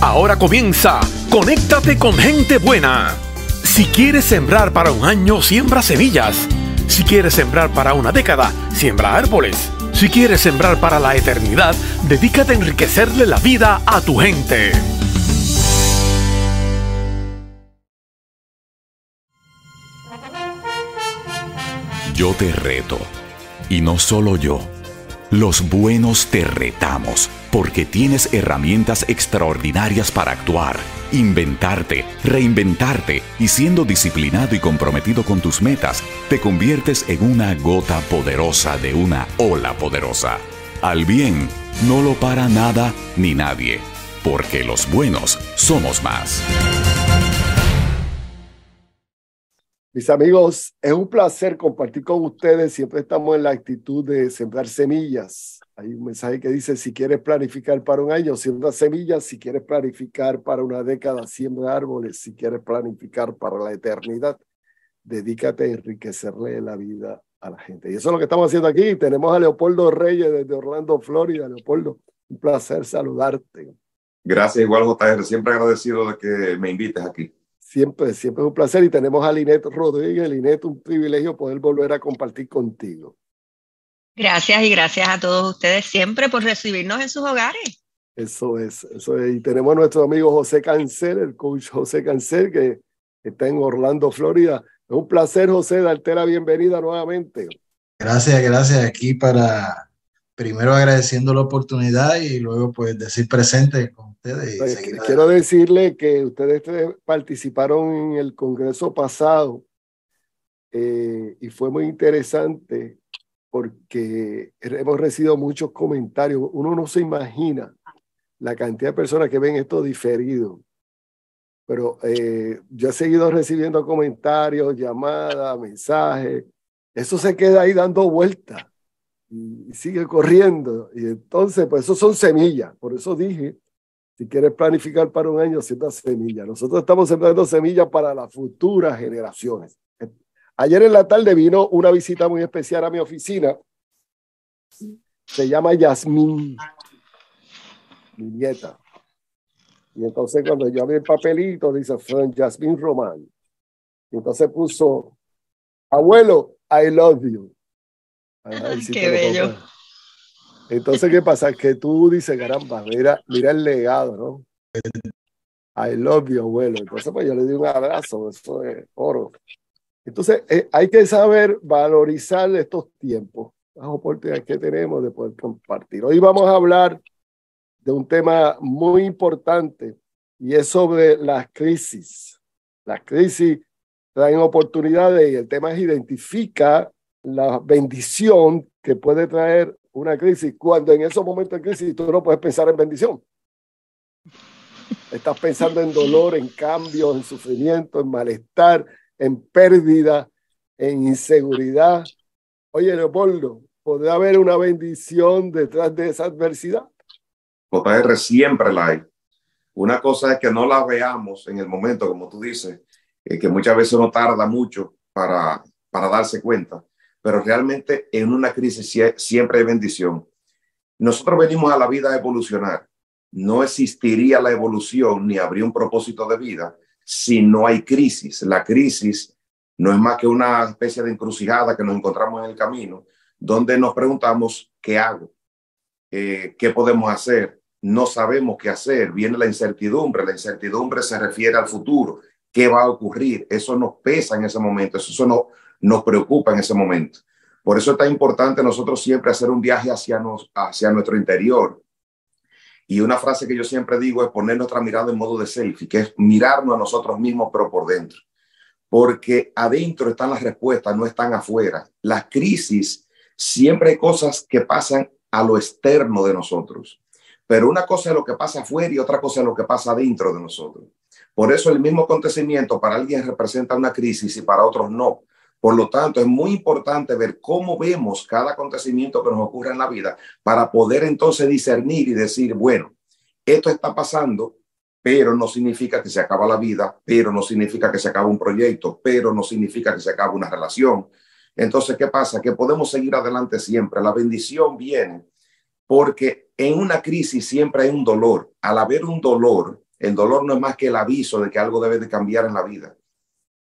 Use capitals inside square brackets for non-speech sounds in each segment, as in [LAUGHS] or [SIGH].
Ahora comienza Conéctate con gente buena. Si quieres sembrar para un año, siembra semillas. Si quieres sembrar para una década, siembra árboles. Si quieres sembrar para la eternidad, dedícate a enriquecerle la vida a tu gente. Yo te reto. Y no solo yo. Los buenos te retamos porque tienes herramientas extraordinarias para actuar, inventarte, reinventarte y siendo disciplinado y comprometido con tus metas, te conviertes en una gota poderosa de una ola poderosa. Al bien, no lo para nada ni nadie, porque los buenos somos más. Mis amigos, es un placer compartir con ustedes. Siempre estamos en la actitud de sembrar semillas. Hay un mensaje que dice, si quieres planificar para un año, siembra semillas. Si quieres planificar para una década, siembra árboles. Si quieres planificar para la eternidad, dedícate a enriquecerle la vida a la gente. Y eso es lo que estamos haciendo aquí. Tenemos a Leopoldo Reyes desde Orlando, Florida. Leopoldo, un placer saludarte. Gracias, igual JR. Siempre agradecido de que me invites aquí. Siempre, siempre es un placer. Y tenemos a Linet Rodríguez. Linet, un privilegio poder volver a compartir contigo. Gracias y gracias a todos ustedes siempre por recibirnos en sus hogares. Eso es, eso es. Y tenemos a nuestro amigo José Cancel, el coach José Cancel, que está en Orlando, Florida. Es un placer, José, darte la bienvenida nuevamente. Gracias, gracias. Aquí para primero agradeciendo la oportunidad y luego pues decir presente con pues, quiero decirle que ustedes participaron en el Congreso pasado eh, y fue muy interesante porque hemos recibido muchos comentarios. Uno no se imagina la cantidad de personas que ven esto diferido. Pero eh, yo he seguido recibiendo comentarios, llamadas, mensajes. Eso se queda ahí dando vueltas y, sigue corriendo. Y entonces, pues eso son semillas. Por eso dije si quieres planificar para un año, siembra semillas. Nosotros estamos sembrando semillas para las futuras generaciones. Ayer en la tarde vino una visita muy especial a mi oficina. Se llama Yasmín, mi nieta. Y entonces cuando yo abrí el papelito, dice Fran Yasmín Román. Y entonces puso, abuelo, I love you. Qué bello. Entonces, ¿qué pasa? Que tú dices, caramba, mira, mira el legado, ¿no? I love you, abuelo. Entonces, pues yo le di un abrazo, eso es oro. Entonces, eh, hay que saber valorizar estos tiempos, las oportunidades que tenemos de poder compartir. Hoy vamos a hablar de un tema muy importante y es sobre las crisis. Las crisis traen oportunidades y el tema es identifica la bendición que puede traer una crisis, cuando en esos momentos de crisis tú no puedes pensar en bendición. Estás pensando en dolor, en cambio, en sufrimiento, en malestar, en pérdida, en inseguridad. Oye, Leopoldo, ¿podría haber una bendición detrás de esa adversidad? JR siempre la hay. Una cosa es que no la veamos en el momento, como tú dices, eh, que muchas veces no tarda mucho para, para darse cuenta pero realmente en una crisis siempre hay bendición. Nosotros venimos a la vida a evolucionar. No existiría la evolución ni habría un propósito de vida si no hay crisis. La crisis no es más que una especie de encrucijada que nos encontramos en el camino, donde nos preguntamos, ¿qué hago? Eh, ¿Qué podemos hacer? No sabemos qué hacer. Viene la incertidumbre. La incertidumbre se refiere al futuro. ¿Qué va a ocurrir? Eso nos pesa en ese momento. Eso, no nos preocupa en ese momento. Por eso es tan importante nosotros siempre hacer un viaje hacia, nos, hacia nuestro interior. Y una frase que yo siempre digo es poner nuestra mirada en modo de selfie, que es mirarnos a nosotros mismos, pero por dentro. Porque adentro están las respuestas, no están afuera. Las crisis, siempre hay cosas que pasan a lo externo de nosotros. Pero una cosa es lo que pasa afuera y otra cosa es lo que pasa dentro de nosotros. Por eso el mismo acontecimiento para alguien representa una crisis y para otros no. Por lo tanto, es muy importante ver cómo vemos cada acontecimiento que nos ocurre en la vida para poder entonces discernir y decir, bueno, esto está pasando, pero no significa que se acaba la vida, pero no significa que se acaba un proyecto, pero no significa que se acaba una relación. Entonces, ¿qué pasa? Que podemos seguir adelante siempre. La bendición viene porque en una crisis siempre hay un dolor. Al haber un dolor, el dolor no es más que el aviso de que algo debe de cambiar en la vida.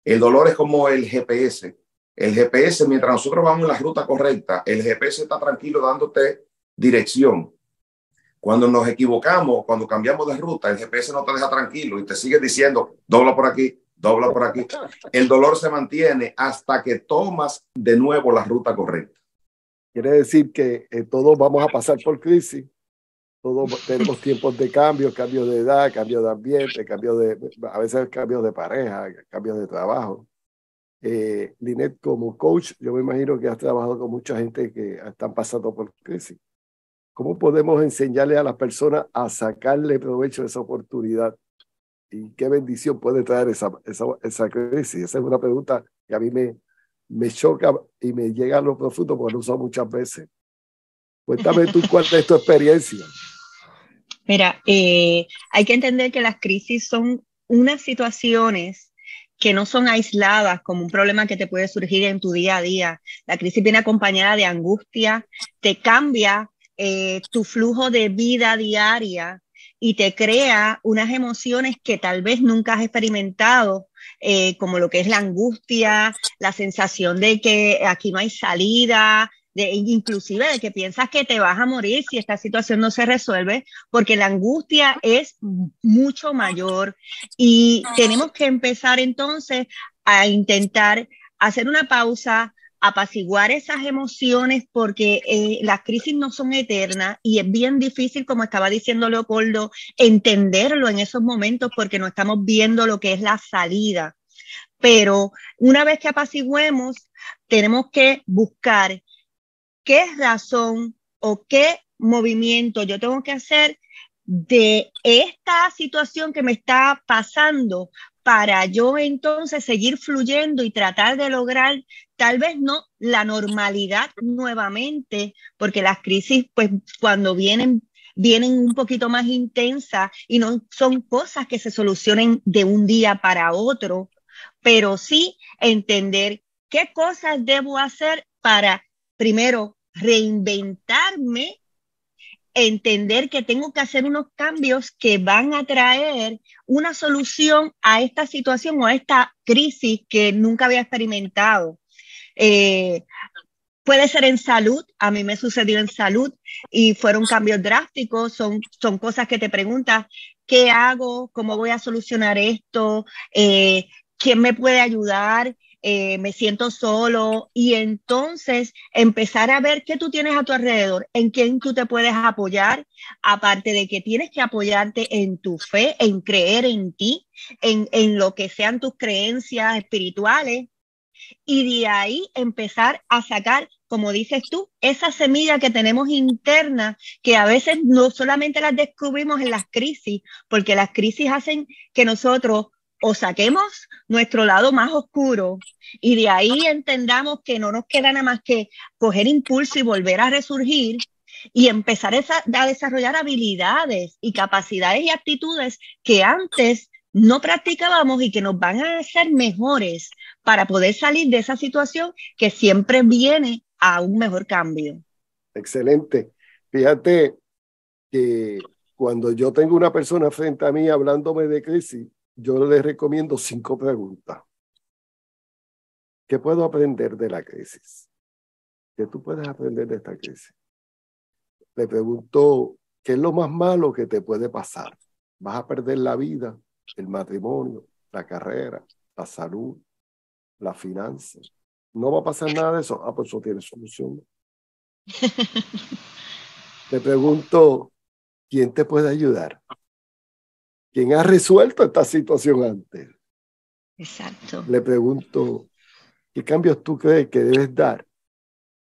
El dolor es como el GPS. El GPS, mientras nosotros vamos en la ruta correcta, el GPS está tranquilo dándote dirección. Cuando nos equivocamos, cuando cambiamos de ruta, el GPS no te deja tranquilo y te sigue diciendo, dobla por aquí, dobla por aquí. El dolor se mantiene hasta que tomas de nuevo la ruta correcta. Quiere decir que eh, todos vamos a pasar por crisis, todos tenemos tiempos de cambio, cambio de edad, cambio de ambiente, cambio de, a veces cambio de pareja, cambio de trabajo. Eh, Linet, como coach, yo me imagino que has trabajado con mucha gente que están pasando por crisis. ¿Cómo podemos enseñarle a las personas a sacarle provecho de esa oportunidad? ¿Y qué bendición puede traer esa, esa, esa crisis? Esa es una pregunta que a mí me, me choca y me llega a lo profundo porque lo uso muchas veces. Cuéntame tú cuál es tu experiencia. Mira, eh, hay que entender que las crisis son unas situaciones que no son aisladas como un problema que te puede surgir en tu día a día. La crisis viene acompañada de angustia, te cambia eh, tu flujo de vida diaria y te crea unas emociones que tal vez nunca has experimentado eh, como lo que es la angustia, la sensación de que aquí no hay salida, de, inclusive de que piensas que te vas a morir si esta situación no se resuelve, porque la angustia es mucho mayor y tenemos que empezar entonces a intentar hacer una pausa, apaciguar esas emociones porque eh, las crisis no son eternas y es bien difícil, como estaba diciendo Leopoldo, entenderlo en esos momentos porque no estamos viendo lo que es la salida. Pero una vez que apaciguemos, tenemos que buscar qué razón o qué movimiento yo tengo que hacer de esta situación que me está pasando para yo entonces seguir fluyendo y tratar de lograr tal vez no la normalidad nuevamente, porque las crisis pues cuando vienen vienen un poquito más intensas y no son cosas que se solucionen de un día para otro, pero sí entender qué cosas debo hacer para primero reinventarme entender que tengo que hacer unos cambios que van a traer una solución a esta situación o a esta crisis que nunca había experimentado. Eh, puede ser en salud, a mí me sucedió en salud y fueron cambios drásticos, son, son cosas que te preguntas, ¿qué hago? ¿Cómo voy a solucionar esto? Eh, ¿Quién me puede ayudar? Eh, me siento solo y entonces empezar a ver qué tú tienes a tu alrededor, en quién tú te puedes apoyar, aparte de que tienes que apoyarte en tu fe, en creer en ti, en, en lo que sean tus creencias espirituales y de ahí empezar a sacar, como dices tú, esa semilla que tenemos interna, que a veces no solamente las descubrimos en las crisis, porque las crisis hacen que nosotros o saquemos nuestro lado más oscuro y de ahí entendamos que no nos queda nada más que coger impulso y volver a resurgir y empezar a desarrollar habilidades y capacidades y actitudes que antes no practicábamos y que nos van a hacer mejores para poder salir de esa situación que siempre viene a un mejor cambio. Excelente. Fíjate que cuando yo tengo una persona frente a mí hablándome de crisis, yo les recomiendo cinco preguntas. ¿Qué puedo aprender de la crisis? ¿Qué tú puedes aprender de esta crisis? Le pregunto, ¿qué es lo más malo que te puede pasar? ¿Vas a perder la vida, el matrimonio, la carrera, la salud, la finanza? ¿No va a pasar nada de eso? Ah, pues eso tiene solución. [LAUGHS] Le pregunto, ¿quién te puede ayudar? ¿Quién ha resuelto esta situación antes? Exacto. Le pregunto, ¿qué cambios tú crees que debes dar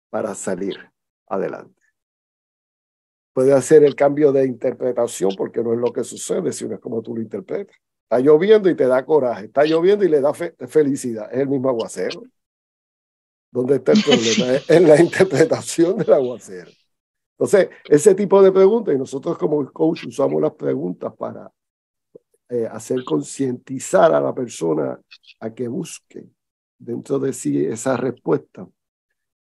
para salir adelante? Puede hacer el cambio de interpretación porque no es lo que sucede, sino es como tú lo interpretas. Está lloviendo y te da coraje, está lloviendo y le da felicidad. Es el mismo aguacero. ¿Dónde está el problema? [LAUGHS] en la interpretación del aguacero. Entonces, ese tipo de preguntas, y nosotros como coach usamos las preguntas para eh, hacer concientizar a la persona a que busque dentro de sí esa respuesta.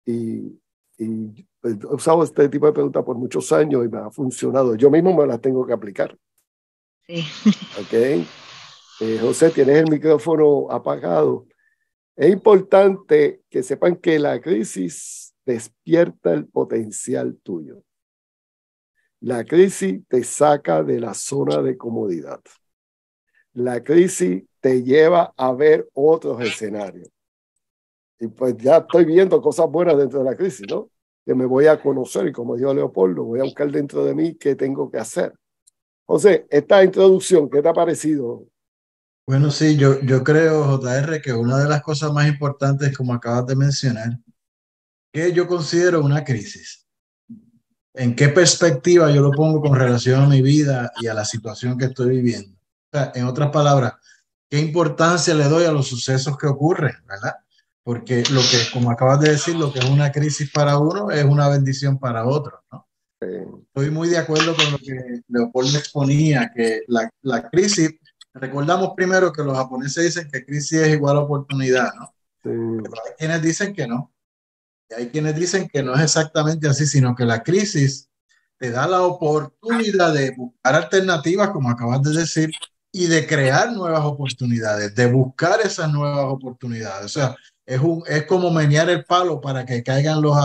Y, y he usado este tipo de preguntas por muchos años y me ha funcionado. Yo mismo me las tengo que aplicar. Sí. [LAUGHS] Ok. Eh, José, tienes el micrófono apagado. Es importante que sepan que la crisis despierta el potencial tuyo. La crisis te saca de la zona de comodidad. La crisis te lleva a ver otros escenarios. Y pues ya estoy viendo cosas buenas dentro de la crisis, ¿no? Que me voy a conocer y como dijo Leopoldo, voy a buscar dentro de mí qué tengo que hacer. José, esta introducción, ¿qué te ha parecido? Bueno, sí, yo, yo creo, JR, que una de las cosas más importantes, como acabas de mencionar, que yo considero una crisis. ¿En qué perspectiva yo lo pongo con relación a mi vida y a la situación que estoy viviendo? Sea, en otras palabras, ¿qué importancia le doy a los sucesos que ocurren, verdad? Porque lo que, como acabas de decir, lo que es una crisis para uno es una bendición para otro, ¿no? Estoy muy de acuerdo con lo que Leopoldo exponía, que la, la crisis Recordamos primero que los japoneses dicen que crisis es igual a oportunidad, ¿no? Pero hay quienes dicen que no. Y hay quienes dicen que no es exactamente así, sino que la crisis te da la oportunidad de buscar alternativas, como acabas de decir, y de crear nuevas oportunidades, de buscar esas nuevas oportunidades. O sea, es, un, es como menear el palo para que caigan los,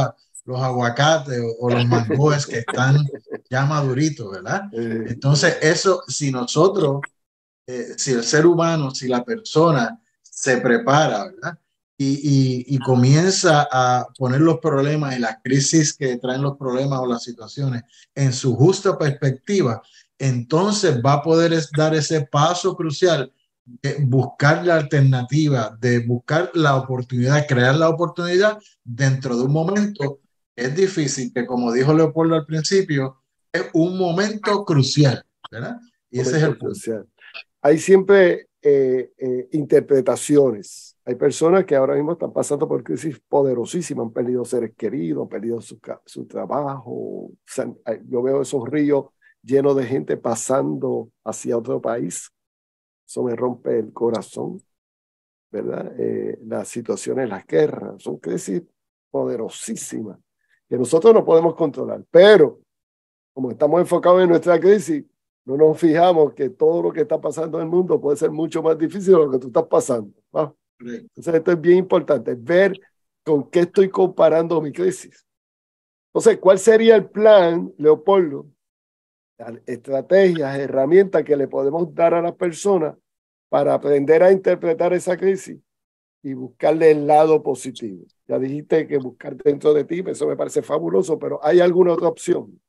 los aguacates o, los mangos que están ya maduritos, ¿verdad? [LAUGHS] Entonces, eso, si nosotros eh, si el ser humano, si la persona se prepara, ¿verdad? Y, y, comienza a poner los problemas y las crisis que traen los problemas o las situaciones en su justa perspectiva, entonces va a poder dar ese paso crucial de buscar la alternativa, de buscar la oportunidad, crear la oportunidad dentro de un momento es difícil, que como dijo Leopoldo al principio, es un momento crucial, ¿verdad? Y ese es el punto. Crucial hay siempre eh, eh, interpretaciones. Hay personas que ahora mismo están pasando por crisis poderosísimas, han perdido seres queridos, han perdido su, su trabajo. yo veo esos ríos llenos de gente pasando hacia otro país. Eso me rompe el corazón, ¿verdad? Eh, las situaciones, las guerras, son crisis poderosísimas que nosotros no podemos controlar. Pero como estamos enfocados en nuestra crisis, no nos fijamos que todo lo que está pasando en el mundo puede ser mucho más difícil de lo que tú estás pasando. Entonces, esto es bien importante, ver con qué estoy comparando mi crisis. Entonces, ¿cuál sería el plan, Leopoldo? Estrategias, herramientas que le podemos dar a las personas para aprender a interpretar esa crisis y buscarle el lado positivo. Ya dijiste que buscar dentro de ti, eso me parece fabuloso, pero ¿hay alguna otra opción?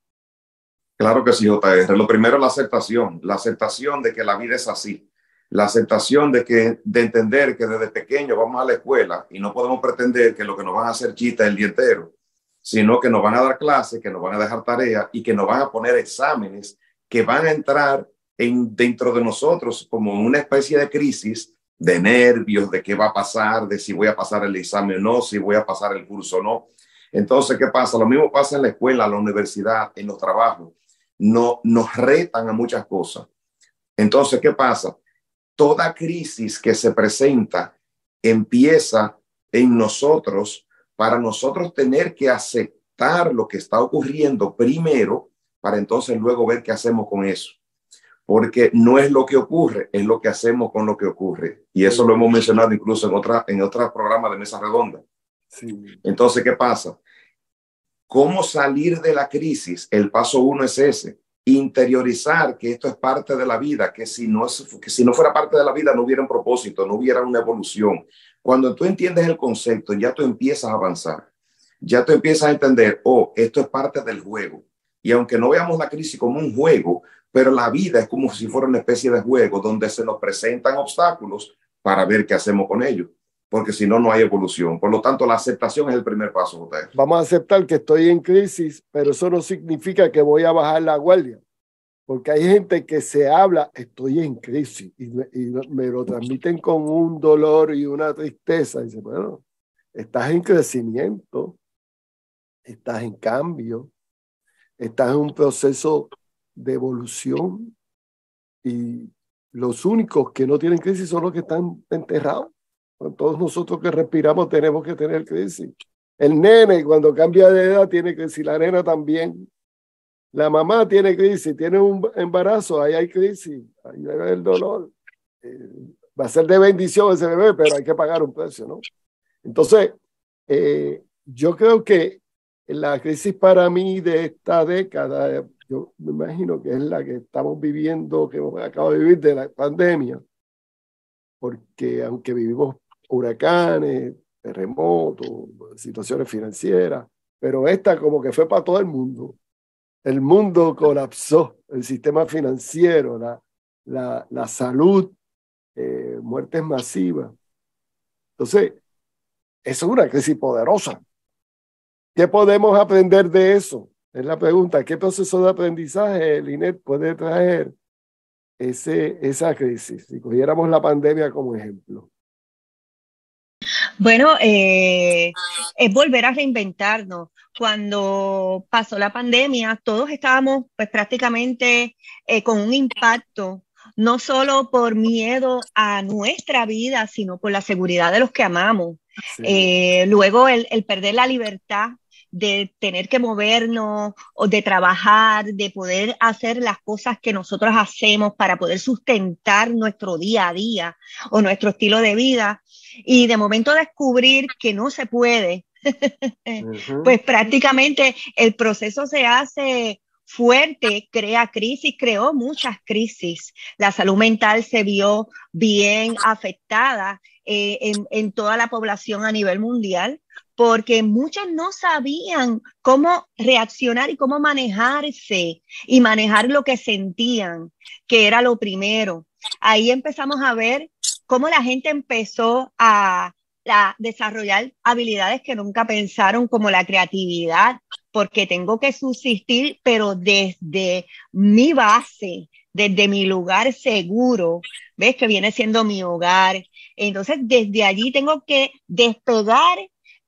Claro que sí, JR. Lo primero, la aceptación, la aceptación de que la vida es así, la aceptación de que de entender que desde pequeño vamos a la escuela y no podemos pretender que lo que nos van a hacer chita el día entero, sino que nos van a dar clases, que nos van a dejar tareas y que nos van a poner exámenes que van a entrar en, dentro de nosotros como una especie de crisis de nervios, de qué va a pasar, de si voy a pasar el examen o no, si voy a pasar el curso o no. Entonces, ¿qué pasa? Lo mismo pasa en la escuela, en la universidad, en los trabajos no, nos retan a muchas cosas. Entonces, ¿qué pasa? Toda crisis que se presenta empieza en nosotros para nosotros tener que aceptar lo que está ocurriendo primero para entonces luego ver qué hacemos con eso. Porque no es lo que ocurre, es lo que hacemos con lo que ocurre. Y eso lo hemos mencionado incluso en otra en otro programa de mesa redonda. Entonces, ¿qué pasa? ¿Cómo salir de la crisis? El paso uno es ese, interiorizar que esto es parte de la vida, que si no, es, que si no fuera parte de la vida no hubiera un propósito, no hubiera una evolución. Cuando tú entiendes el concepto, ya tú empiezas a avanzar, ya tú empiezas a entender, oh, esto es parte del juego. Y aunque no veamos la crisis como un juego, pero la vida es como si fuera una especie de juego donde se nos presentan obstáculos para ver qué hacemos con ellos porque si no, no hay evolución. Por lo tanto, la aceptación es el primer paso. Vamos a aceptar que estoy en crisis, pero eso no significa que voy a bajar la guardia, porque hay gente que se habla, estoy en crisis, y me, lo transmiten con un dolor y una tristeza. Y dice, bueno, estás en crecimiento, estás en cambio, estás en un proceso de evolución y los únicos que no tienen crisis son los que están enterrados. Todos nosotros que respiramos tenemos que tener crisis. El nene cuando cambia de edad tiene crisis, la nena también. La mamá tiene crisis, tiene un embarazo, ahí hay crisis, ahí hay el dolor. Eh, va a ser de bendición ese bebé, pero hay que pagar un precio, ¿no? Entonces, eh, yo creo que la crisis para mí de esta década, yo me imagino que es la que estamos viviendo, que acabo de vivir de la pandemia, porque aunque vivimos huracanes, terremotos, situaciones financieras, pero esta como que fue para todo el mundo. El mundo colapsó, el sistema financiero, la, la, la salud, eh, muertes masivas. Entonces, es una crisis poderosa. ¿Qué podemos aprender de eso? Es la pregunta. ¿Qué proceso de aprendizaje, Linet, puede traer ese, esa crisis? Si cogiéramos la pandemia como ejemplo. Bueno, eh, es volver a reinventarnos. Cuando pasó la pandemia, todos estábamos pues prácticamente eh, con un impacto, no solo por miedo a nuestra vida, sino por la seguridad de los que amamos. Eh, luego el, el, perder la libertad de tener que movernos o de trabajar, de poder hacer las cosas que nosotros hacemos para poder sustentar nuestro día a día o nuestro estilo de vida. Y de momento descubrir que no se puede, [LAUGHS] pues prácticamente el proceso se hace fuerte, crea crisis, creó muchas crisis. La salud mental se vio bien afectada eh, en, en, toda la población a nivel mundial porque muchas no sabían cómo reaccionar y cómo manejarse y manejar lo que sentían, que era lo primero. Ahí empezamos a ver cómo la gente empezó a, desarrollar habilidades que nunca pensaron, como la creatividad, porque tengo que subsistir, pero desde mi base, desde mi lugar seguro, ¿ves? Que viene siendo mi hogar. Entonces, desde allí tengo que despegar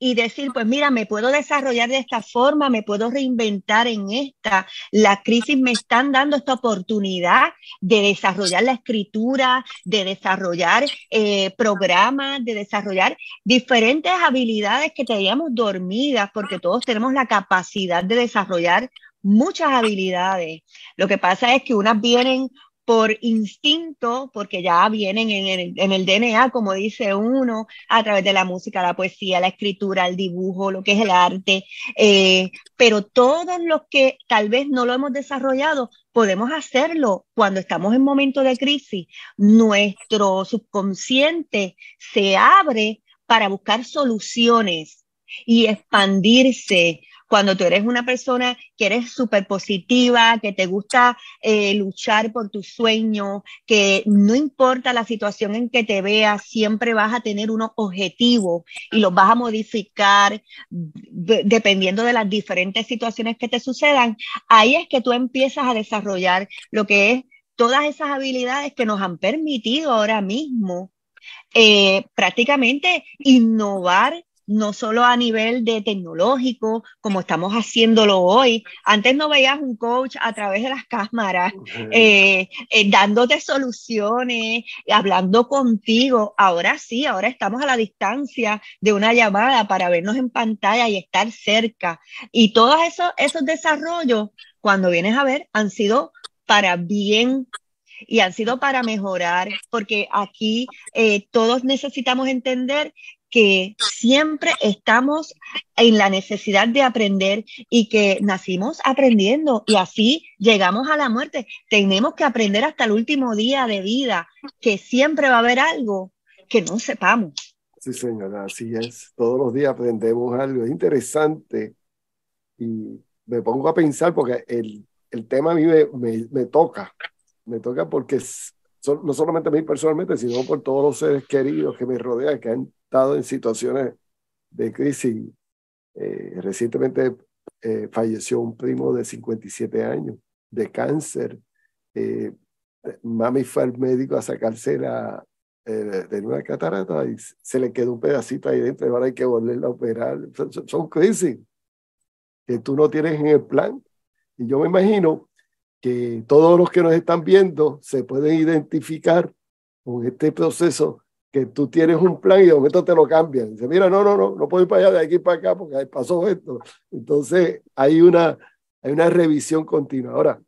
y decir, pues mira, me puedo desarrollar de esta forma, me puedo reinventar en esta. La crisis me están dando esta oportunidad de desarrollar la escritura, de desarrollar eh, programas, de desarrollar diferentes habilidades que teníamos dormidas, porque todos tenemos la capacidad de desarrollar muchas habilidades. Lo que pasa es que unas vienen por instinto, porque ya vienen en el, DNA, como dice uno, a través de la música, la poesía, la escritura, el dibujo, lo que es el arte, eh, pero todos los que tal vez no lo hemos desarrollado, podemos hacerlo cuando estamos en momentos de crisis. Nuestro subconsciente se abre para buscar soluciones y expandirse cuando tú eres una persona que eres súper positiva, que te gusta eh, luchar por tu sueño, que no importa la situación en que te veas, siempre vas a tener unos objetivos y los vas a modificar dependiendo de las diferentes situaciones que te sucedan, ahí es que tú empiezas a desarrollar lo que es todas esas habilidades que nos han permitido ahora mismo eh, prácticamente innovar no solo a nivel de tecnológico, como estamos haciéndolo hoy. Antes no veías un coach a través de las cámaras, eh, eh, dándote soluciones, hablando contigo. Ahora sí, ahora estamos a la distancia de una llamada para vernos en pantalla y estar cerca. Y todos esos, esos desarrollos, cuando vienes a ver, han sido para bien y han sido para mejorar, porque aquí eh, todos necesitamos entender que siempre estamos en la necesidad de aprender y que nacimos aprendiendo y así llegamos a la muerte. Tenemos que aprender hasta el último día de vida, que siempre va a haber algo que no sepamos. Sí, señora, así es. Todos los días aprendemos algo. Es interesante y me pongo a pensar porque el, el tema a mí me, me, me toca. Me toca porque no solamente a mí personalmente, sino por todos los seres queridos que me rodean, que han estado en situaciones de crisis. Eh, recientemente eh, falleció un primo de 57 años de cáncer. Eh, mami fue al médico a sacarse la, de una catarata y se le quedó un pedacito ahí dentro y ahora hay que volverla a operar. Son, son crisis que tú no tienes en el plan. Y yo me imagino que todos los que nos están viendo se pueden identificar con este proceso que tú tienes un plan y de momento te lo cambian. Dice, mira, no, no, no, no puedo ir para allá, de aquí para acá porque pasó esto. Entonces hay una, hay una revisión continua. Ahora,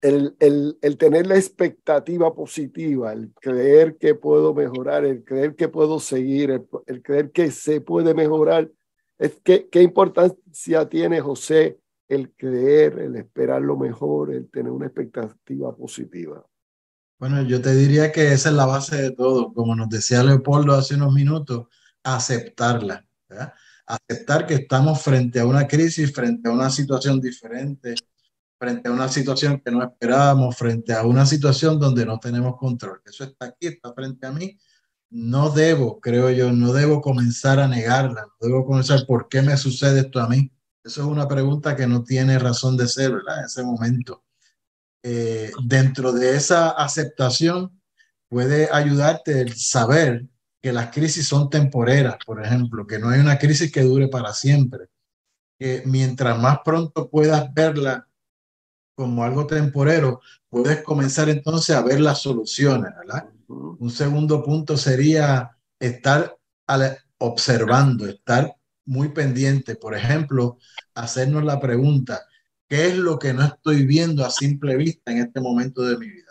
el, el, el, tener la expectativa positiva, el creer que puedo mejorar, el creer que puedo seguir, el, creer que se puede mejorar, es que, qué importancia tiene José el creer, el esperar lo mejor, el tener una expectativa positiva. Bueno, yo te diría que esa es la base de todo, como nos decía Leopoldo hace unos minutos, aceptarla, aceptar que estamos frente a una crisis, frente a una situación diferente, frente a una situación que no esperábamos, frente a una situación donde no tenemos control. Eso está aquí, está frente a mí. No debo, creo yo, no debo comenzar a negarla, no debo comenzar, ¿por qué me sucede esto a mí? Eso es una pregunta que no tiene razón de ser, ¿verdad? En ese momento. Eh, dentro de esa aceptación puede ayudarte el saber que las crisis son temporeras, por ejemplo, que no hay una crisis que dure para siempre. Que mientras más pronto puedas verla como algo temporero, puedes comenzar entonces a ver las soluciones, ¿verdad? Un segundo punto sería estar observando, estar muy pendiente. Por ejemplo, hacernos la pregunta, ¿Qué es lo que no estoy viendo a simple vista en este momento de mi vida?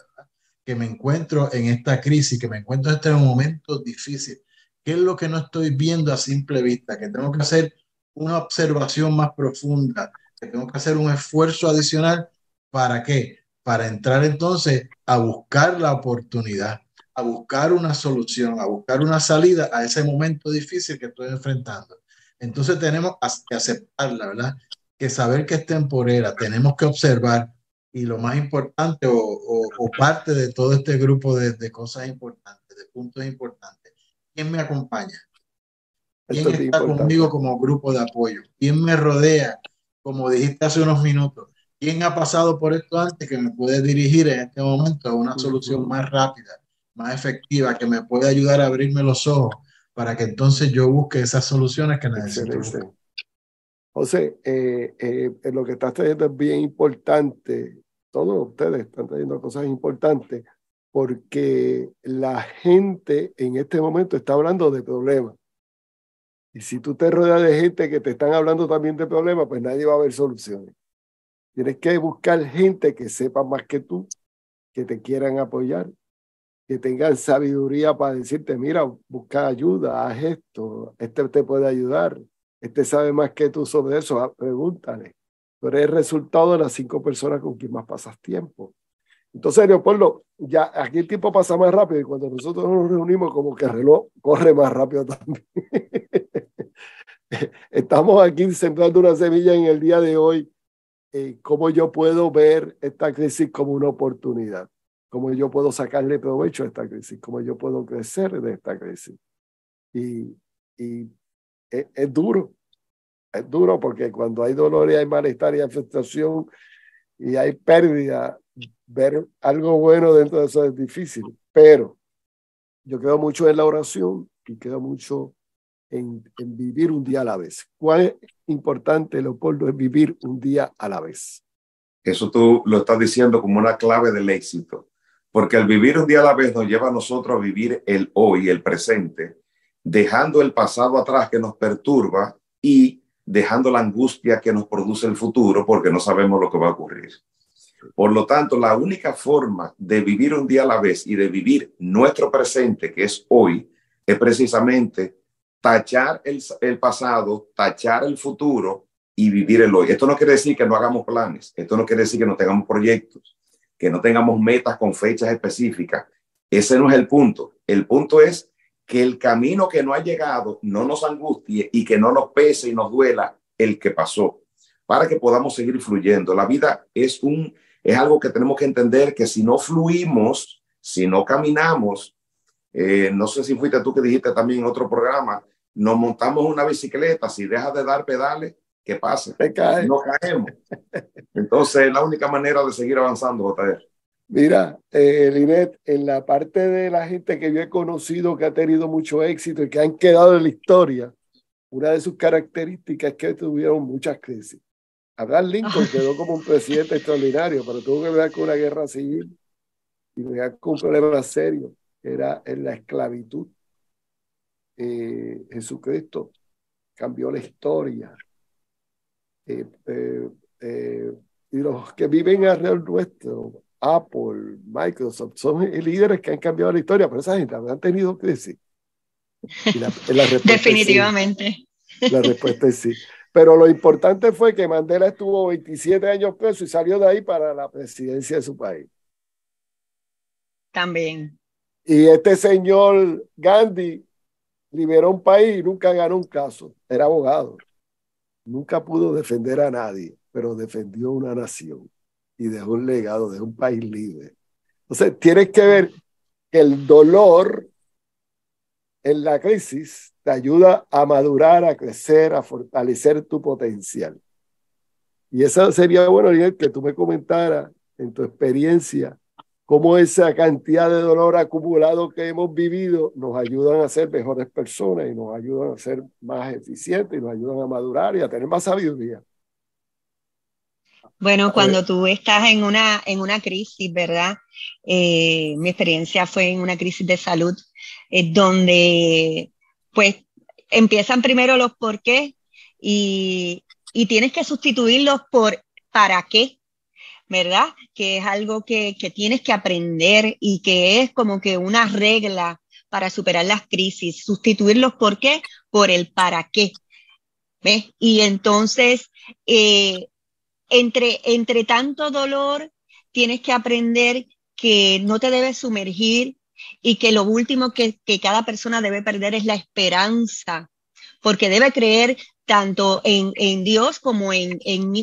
Que me encuentro en esta crisis, que me encuentro en este momento difícil. ¿Qué es lo que no estoy viendo a simple vista? Que tengo que hacer una observación más profunda, que tengo que hacer un esfuerzo adicional. ¿Para qué? Para entrar entonces a buscar la oportunidad, a buscar una solución, a buscar una salida a ese momento difícil que estoy enfrentando. Entonces tenemos que aceptarla, ¿verdad? que saber que es temporera, tenemos que observar y lo más importante o, parte de todo este grupo de, cosas importantes, de puntos importantes, ¿quién me acompaña? ¿Quién está conmigo como grupo de apoyo? ¿Quién me rodea? Como dijiste hace unos minutos, ¿quién ha pasado por esto antes que me puede dirigir en este momento a una solución más rápida, más efectiva, que me puede ayudar a abrirme los ojos para que entonces yo busque esas soluciones que necesito? José, eh, eh, lo que estás trayendo es bien importante. Todos ustedes están trayendo cosas importantes porque la gente en este momento está hablando de problemas. Y si tú te rodeas de gente que te están hablando también de problemas, pues nadie va a ver soluciones. Tienes que buscar gente que sepa más que tú, que te quieran apoyar, que tengan sabiduría para decirte, mira, busca ayuda, haz esto, este te puede ayudar, este sabe más que tú sobre eso, ah, pregúntale. Pero es el resultado de las cinco personas con quien más pasas tiempo. Entonces, Leopoldo, ya aquí el tiempo pasa más rápido y cuando nosotros nos reunimos, como que el reloj corre más rápido también. [LAUGHS] Estamos aquí sembrando una semilla en el día de hoy. Eh, ¿Cómo yo puedo ver esta crisis como una oportunidad? ¿Cómo yo puedo sacarle provecho a esta crisis? ¿Cómo yo puedo crecer de esta crisis? Y, y es, duro, es duro porque cuando hay dolor y hay malestar y hay frustración y hay pérdida, ver algo bueno dentro de eso es difícil. Pero yo creo mucho en la oración y creo mucho en, en vivir un día a la vez. ¿Cuál es importante, Leopoldo, es vivir un día a la vez? Eso tú lo estás diciendo como una clave del éxito, porque el vivir un día a la vez nos lleva a nosotros a vivir el hoy, el presente, dejando el pasado atrás que nos perturba y dejando la angustia que nos produce el futuro porque no sabemos lo que va a ocurrir. Por lo tanto, la única forma de vivir un día a la vez y de vivir nuestro presente, que es hoy, es precisamente tachar el, el pasado, tachar el futuro y vivir el hoy. Esto no quiere decir que no hagamos planes, esto no quiere decir que no tengamos proyectos, que no tengamos metas con fechas específicas. Ese no es el punto. El punto es que el camino que no ha llegado no nos angustie y que no nos pese y nos duela el que pasó, para que podamos seguir fluyendo. La vida es un es algo que tenemos que entender que si no fluimos, si no caminamos, eh, no sé si fuiste tú que dijiste también en otro programa, nos montamos una bicicleta, si dejas de dar pedales, ¿qué pasa? No caemos. Entonces, es la única manera de seguir avanzando, JR. Mira, eh, Linet, en la parte de la gente que yo he conocido que ha tenido mucho éxito y que han quedado en la historia, una de sus características es que tuvieron muchas crisis. Abraham Lincoln quedó como un presidente extraordinario, pero tuvo que ver con una guerra civil y con un problema serio, que era en la esclavitud. Eh, Jesucristo cambió la historia. Eh, eh, eh, y los que viven alrededor nuestro, Apple, Microsoft, son líderes que han cambiado la historia, pero esa gente han tenido crisis. [LAUGHS] Definitivamente. La respuesta es sí. Pero lo importante fue que Mandela estuvo 27 años preso y salió de ahí para la presidencia de su país. También. Y este señor Gandhi liberó un país y nunca ganó un caso. Era abogado. Nunca pudo defender a nadie, pero defendió una nación y dejó un legado de un país libre. Entonces, tienes que ver que el dolor en la crisis te ayuda a madurar, a crecer, a fortalecer tu potencial. Y eso sería bueno, que tú me comentaras en tu experiencia cómo esa cantidad de dolor acumulado que hemos vivido nos ayudan a ser mejores personas y nos ayudan a ser más eficientes y nos ayudan a madurar y a tener más sabiduría. Bueno, cuando tú estás en una, en una crisis, ¿verdad? Eh, mi experiencia fue en una crisis de salud, eh, donde pues empiezan primero los por qué y, tienes que sustituirlos por para qué, ¿verdad? Que es algo que, tienes que aprender y que es como que una regla para superar las crisis, sustituir los por qué por el para qué. ¿Ves? Y entonces, eh, entre, entre tanto dolor, tienes que aprender que no te debes sumergir y que lo último que, cada persona debe perder es la esperanza, porque debe creer tanto en, Dios como en,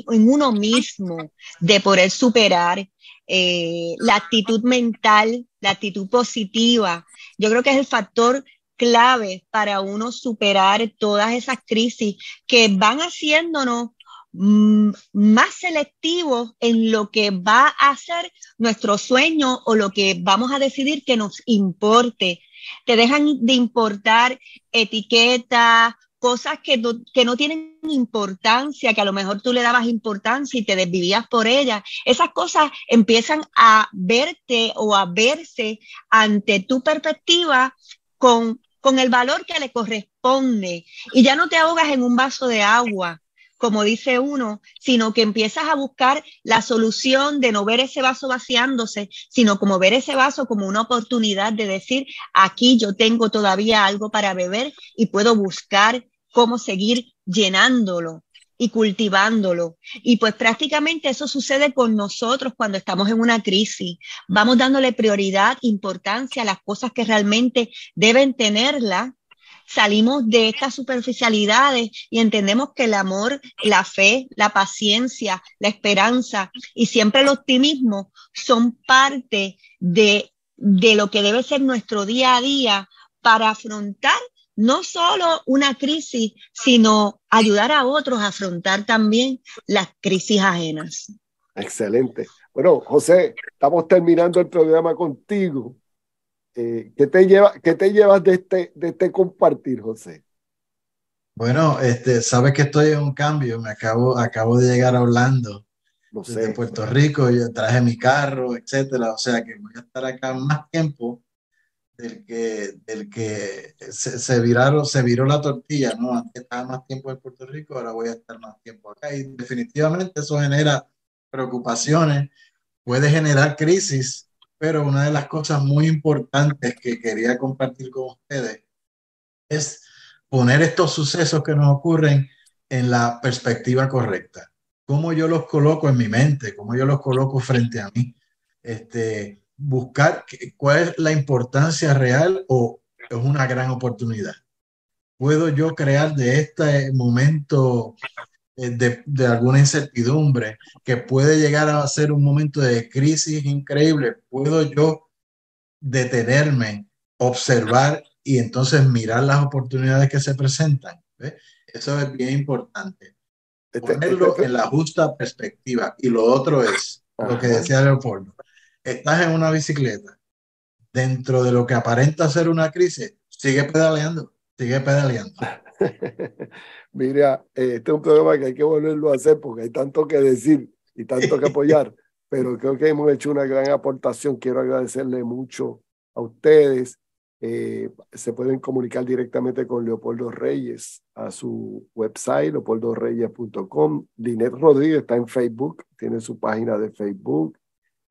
uno mismo, de poder superar eh, la actitud mental, la actitud positiva. Yo creo que es el factor clave para uno superar todas esas crisis que van haciéndonos Mm, más selectivos en lo que va a ser nuestro sueño o lo que vamos a decidir que nos importe. Te dejan de importar etiquetas, cosas que no, que no tienen importancia, que a lo mejor tú le dabas importancia y te desvivías por ellas. Esas cosas empiezan a verte o a verse ante tu perspectiva con, con el valor que le corresponde. Y ya no te ahogas en un vaso de agua, como dice uno, sino que empiezas a buscar la solución de no ver ese vaso vaciándose, sino como ver ese vaso como una oportunidad de decir, aquí yo tengo todavía algo para beber y puedo buscar cómo seguir llenándolo y cultivándolo. Y pues prácticamente eso sucede con nosotros cuando estamos en una crisis. Vamos dándole prioridad, importancia a las cosas que realmente deben tenerla salimos de estas superficialidades y entendemos que el amor, la fe, la paciencia, la esperanza y siempre el optimismo son parte de, de lo que debe ser nuestro día a día para afrontar no solo una crisis, sino ayudar a otros a afrontar también las crisis ajenas. Excelente. Bueno, José, estamos terminando el programa contigo. Eh, ¿qué, te lleva, ¿Qué te llevas de este, de este compartir, José? Bueno, este, sabes que estoy en un cambio, me acabo, acabo de llegar a Orlando, no desde Puerto Rico, yo traje mi carro, etcétera, o sea que voy a estar acá más tiempo del que, del que se, se, viraron, se viró la tortilla, ¿no? Antes estaba más tiempo en Puerto Rico, ahora voy a estar más tiempo acá y definitivamente eso genera preocupaciones, puede generar crisis, pero una de las cosas muy importantes que quería compartir con ustedes es poner estos sucesos que nos ocurren en la perspectiva correcta. Cómo yo los coloco en mi mente, cómo yo los coloco frente a mí. Este, buscar cuál es la importancia real o es una gran oportunidad. ¿Puedo yo crear de este momento eh, de, alguna incertidumbre que puede llegar a ser un momento de crisis increíble, puedo yo detenerme, observar y entonces mirar las oportunidades que se presentan. Eso es bien importante. Este, Ponerlo este, en la justa perspectiva. Y lo otro es lo que decía Leopoldo. Estás en una bicicleta. Dentro de lo que aparenta ser una crisis, sigue pedaleando, sigue pedaleando. [LAUGHS] Mira, eh, este es un programa que hay que volverlo a hacer porque hay tanto que decir y tanto que apoyar, [LAUGHS] pero creo que hemos hecho una gran aportación. Quiero agradecerle mucho a ustedes Eh, se pueden comunicar directamente con Leopoldo Reyes a su website, leopoldoreyes.com. Linet Rodríguez está en Facebook, tiene su página de Facebook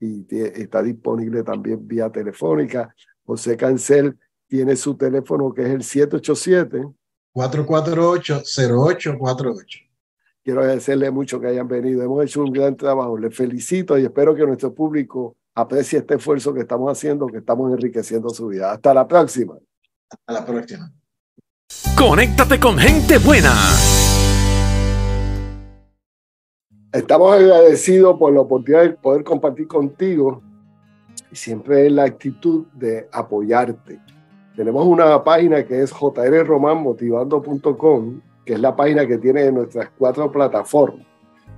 y está disponible también vía telefónica. José Cancel tiene su teléfono que es el 787 448-0848. Quiero agradecerle mucho que hayan venido. Hemos hecho un gran trabajo. Les felicito y espero que nuestro público aprecie este esfuerzo que estamos haciendo, que estamos enriqueciendo su vida. Hasta la próxima. Hasta la próxima. Conéctate con gente buena. Estamos agradecidos por la oportunidad de poder compartir contigo y siempre la actitud de apoyarte. Tenemos una página que es jrromanmotivando.com, que es la página que tiene nuestras cuatro plataformas.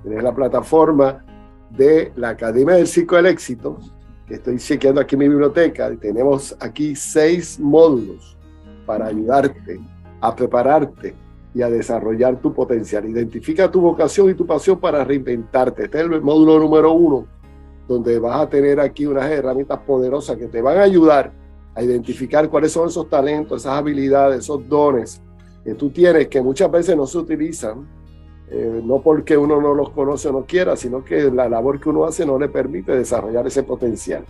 Tienes la plataforma de la Academia del Ciclo del Éxito, que estoy chequeando aquí mi biblioteca, y tenemos aquí seis módulos para ayudarte a prepararte y a desarrollar tu potencial. Identifica tu vocación y tu pasión para reinventarte. Este es el módulo número uno, donde vas a tener aquí unas herramientas poderosas que te van a ayudar a identificar cuáles son esos talentos, esas habilidades, esos dones que tú tienes que muchas veces no se utilizan, eh, no porque uno no los conoce o no quiera, sino que la labor que uno hace no le permite desarrollar ese potencial.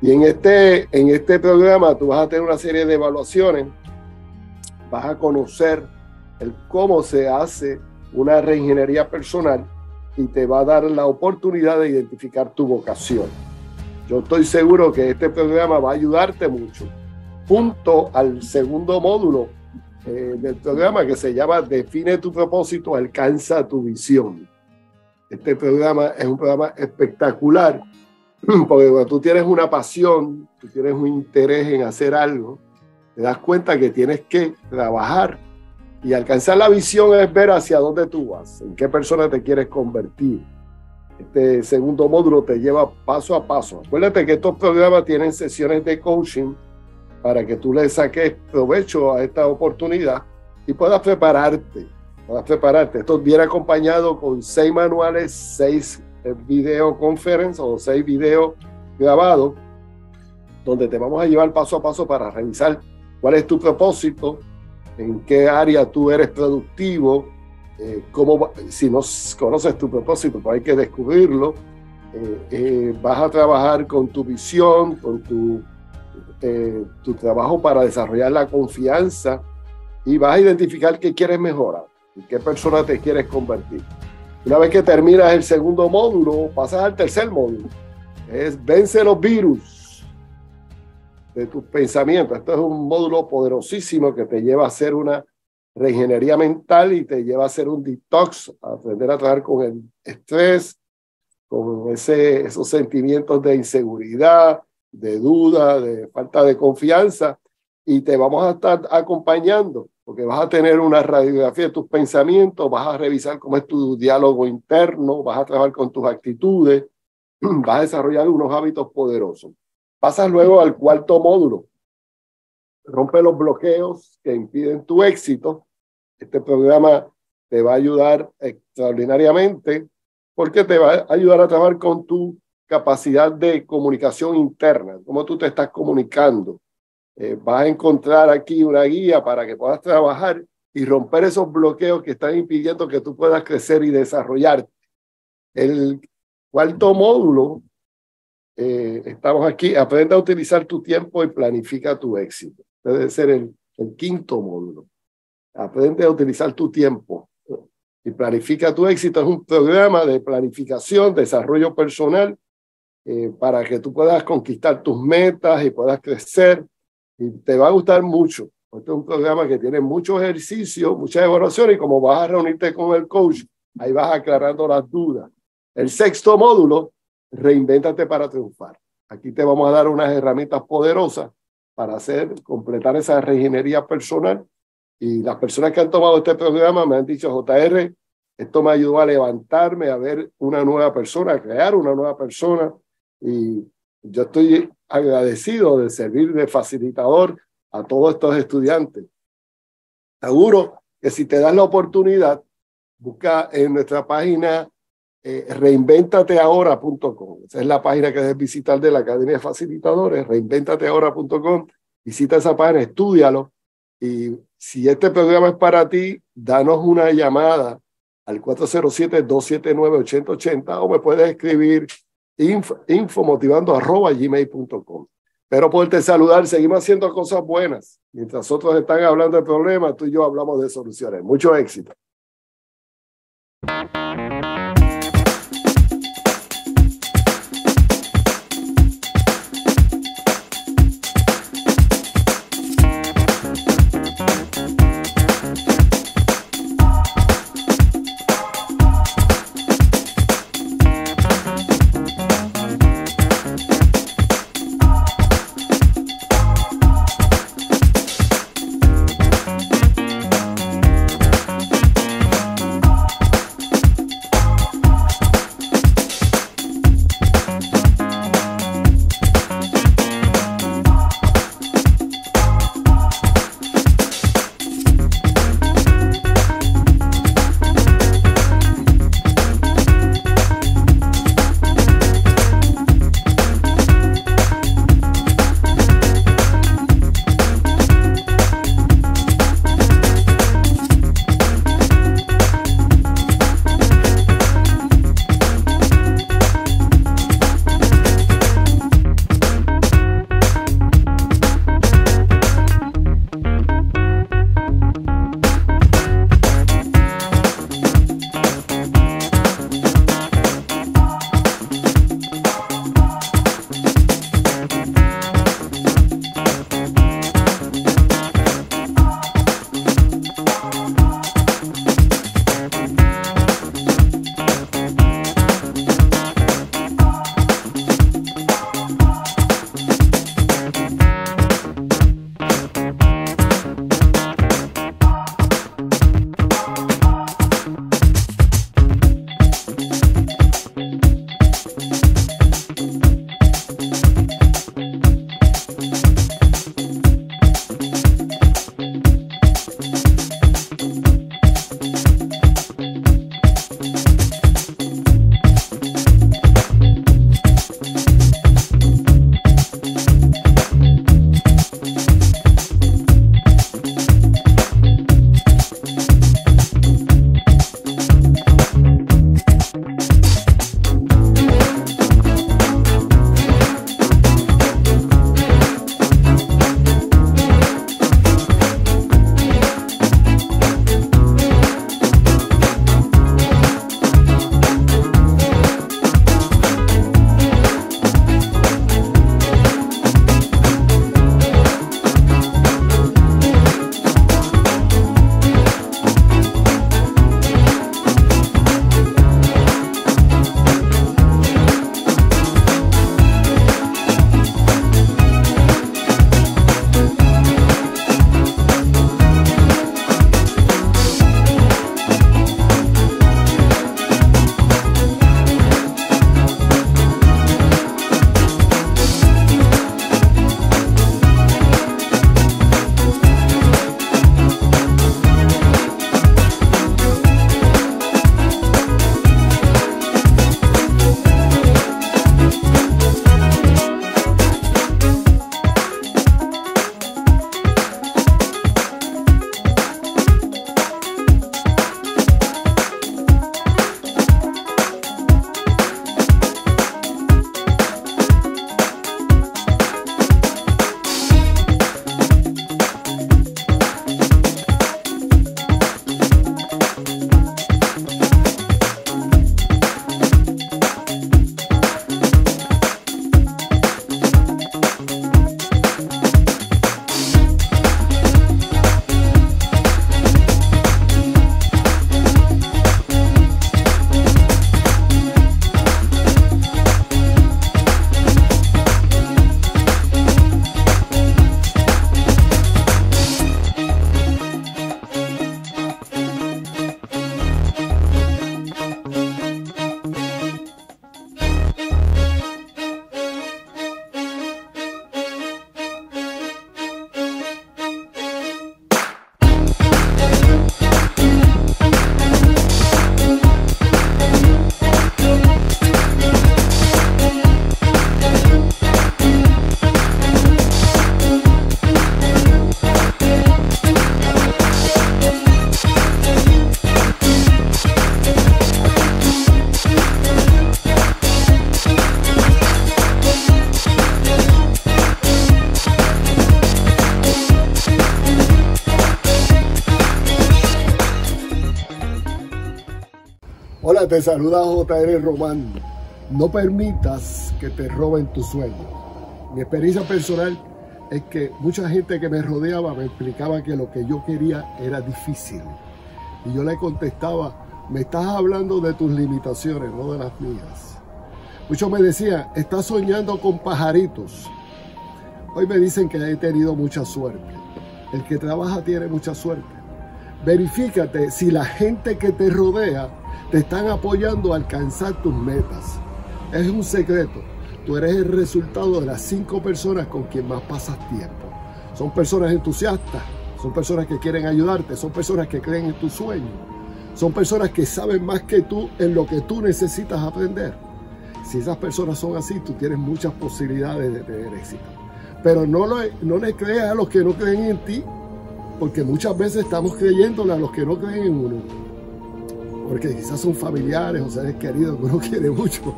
Y en este, en este programa tú vas a tener una serie de evaluaciones, vas a conocer el cómo se hace una reingeniería personal y te va a dar la oportunidad de identificar tu vocación. Yo estoy seguro que este programa va a ayudarte mucho. Junto al segundo módulo eh, del programa que se llama Define tu propósito, alcanza tu visión. Este programa es un programa espectacular [CLEARS THROAT] porque cuando tú tienes una pasión, tú tienes un interés en hacer algo, te das cuenta que tienes que trabajar y alcanzar la visión es ver hacia dónde tú vas, en qué persona te quieres convertir este segundo módulo te lleva paso a paso. Acuérdate que estos programas tienen sesiones de coaching para que tú le saques provecho a esta oportunidad y puedas prepararte. Puedas prepararte. Esto viene acompañado con seis manuales, seis eh, videoconferencias o seis videos grabados, donde te vamos a llevar paso a paso para revisar cuál es tu propósito, en qué área tú eres productivo, eh, cómo, si no conoces tu propósito, pues hay que descubrirlo. Eh, eh, vas a trabajar con tu visión, con tu, tu trabajo para desarrollar la confianza y vas a identificar qué quieres mejorar y qué persona te quieres convertir. Una vez que terminas el segundo módulo, pasas al tercer módulo. Es vence los virus de tus pensamientos. Esto es un módulo poderosísimo que te lleva a hacer una reingeniería mental y te lleva a hacer un detox, a aprender a trabajar con el estrés, con ese, esos sentimientos de inseguridad, de duda, de falta de confianza, y te vamos a estar acompañando, porque vas a tener una radiografía de tus pensamientos, vas a revisar cómo es tu diálogo interno, vas a trabajar con tus actitudes, [CLEARS THROAT] vas a desarrollar unos hábitos poderosos. Pasas luego al cuarto módulo, rompe los bloqueos que impiden tu éxito este programa te va a ayudar extraordinariamente porque te va a ayudar a trabajar con tu capacidad de comunicación interna, cómo tú te estás comunicando. Eh, vas a encontrar aquí una guía para que puedas trabajar y romper esos bloqueos que están impidiendo que tú puedas crecer y desarrollarte. El cuarto módulo, eh, estamos aquí, aprende a utilizar tu tiempo y planifica tu éxito. Debe ser el, quinto módulo. Aprende a utilizar tu tiempo y planifica tu éxito. Es un programa de planificación, desarrollo personal eh, para que tú puedas conquistar tus metas y puedas crecer. Y te va a gustar mucho. Este es un programa que tiene muchos ejercicios, muchas evaluaciones y como vas a reunirte con el coach, ahí vas aclarando las dudas. El sexto módulo, reinvéntate para triunfar. Aquí te vamos a dar unas herramientas poderosas para hacer, completar esa reingeniería personal y las personas que han tomado este programa me han dicho, JR, esto me ayudó a levantarme, a ver una nueva persona, a crear una nueva persona. Y yo estoy agradecido de servir de facilitador a todos estos estudiantes. Seguro que si te das la oportunidad, busca en nuestra página eh, reinventateahora.com. Esa es la página que debes visitar de la Academia de Facilitadores, reinventateahora.com visita esa página, estudialo y si este programa es para ti, danos una llamada al 407-279-8080 o me puedes escribir info, infomotivando arroba. Pero poderte saludar, seguimos haciendo cosas buenas. Mientras otros están hablando de problemas, tú y yo hablamos de soluciones. Mucho éxito. Te saluda JR Román. No permitas que te roben tus sueños. Mi experiencia personal es que mucha gente que me rodeaba me explicaba que lo que yo quería era difícil. Y yo le contestaba, me estás hablando de tus limitaciones, no de las mías. Muchos me decían, estás soñando con pajaritos. Hoy me dicen que he tenido mucha suerte. El que trabaja tiene mucha suerte. Verifícate si la gente que te rodea te están apoyando a alcanzar tus metas. Es un secreto. Tú eres el resultado de las cinco personas con quien más pasas tiempo. Son personas entusiastas, son personas que quieren ayudarte, son personas que creen en tu sueño, son personas que saben más que tú en lo que tú necesitas aprender. Si esas personas son así, tú tienes muchas posibilidades de tener éxito. Pero no, no le creas a los que no creen en ti, porque muchas veces estamos creyéndole a los que no creen en uno. Porque quizás son familiares o seres queridos que uno [LAUGHS] quiere mucho.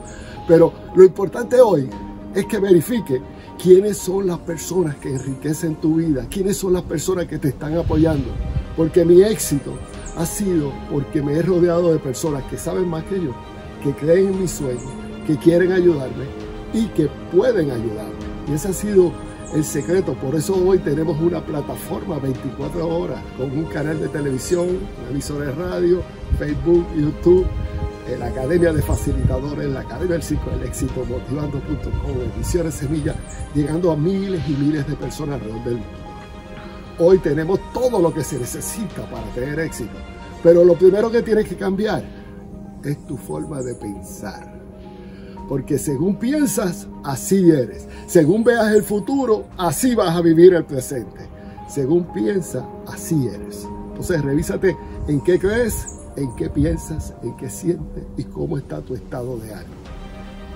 Pero lo importante hoy es que verifique quiénes son las personas que enriquecen tu vida, quiénes son las personas que te están apoyando. Porque mi éxito ha sido porque me he rodeado de personas que saben más que yo, que creen en mis sueños, que quieren ayudarme y que pueden ayudarme. Y ese ha sido el secreto. Por eso hoy tenemos una plataforma 24 horas con un canal de televisión, una de radio, Facebook, YouTube, la Academia de Facilitadores, la Academia del Ciclo del Éxito, motivando.com, Ediciones Semilla, llegando a miles y miles de personas alrededor del mundo. Hoy tenemos todo lo que se necesita para tener éxito, pero lo primero que tienes que cambiar es tu forma de pensar. Porque según piensas, así eres. Según veas el futuro, así vas a vivir el presente. Según piensas, así eres. Entonces, revísate en qué crees, en qué piensas, en qué sientes y cómo está tu estado de ánimo.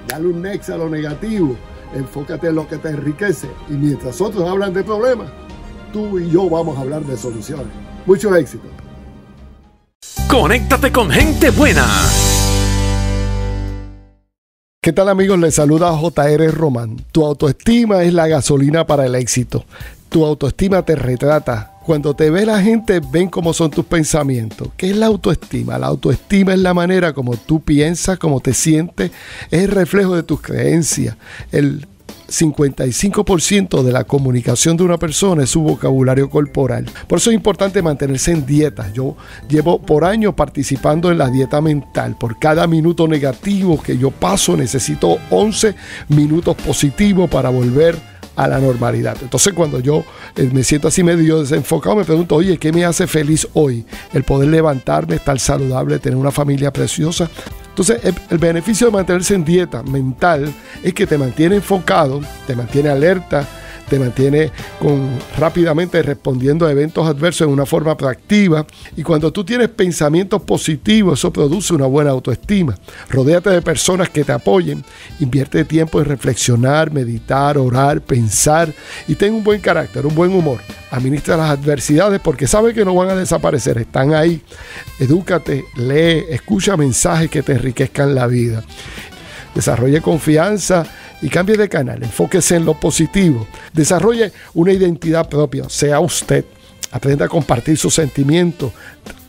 Dale un next a lo negativo, enfócate en lo que te enriquece y mientras otros hablan de problemas, tú y yo vamos a hablar de soluciones. Mucho éxito. Conéctate con gente buena. ¿Qué tal amigos? Les saluda JR Román. Tu autoestima es la gasolina para el éxito. Tu autoestima te retrata. Cuando te ve la gente, ven cómo son tus pensamientos. ¿Qué es la autoestima? La autoestima es la manera como tú piensas, cómo te sientes, es el reflejo de tus creencias. El 55% de la comunicación de una persona es su vocabulario corporal. Por eso es importante mantenerse en dieta. Yo llevo por años participando en la dieta mental. Por cada minuto negativo que yo paso necesito 11 minutos positivos para volver a la normalidad. Entonces cuando yo eh, me siento así medio desenfocado, me pregunto, oye, ¿qué me hace feliz hoy? El poder levantarme, estar saludable, tener una familia preciosa. Entonces, el, beneficio de mantenerse en dieta mental es que te mantiene enfocado, te mantiene alerta, te mantiene con, rápidamente respondiendo a eventos adversos en una forma proactiva. Y cuando tú tienes pensamientos positivos, eso produce una buena autoestima. Rodéate de personas que te apoyen. Invierte tiempo en reflexionar, meditar, orar, pensar y ten un buen carácter, un buen humor. Administra las adversidades porque sabes que no van a desaparecer, están ahí. Edúcate, lee, escucha mensajes que te enriquezcan la vida. Desarrolle confianza y cambie de canal, enfóquese en lo positivo, desarrolle una identidad propia, sea usted, aprenda a compartir sus sentimientos,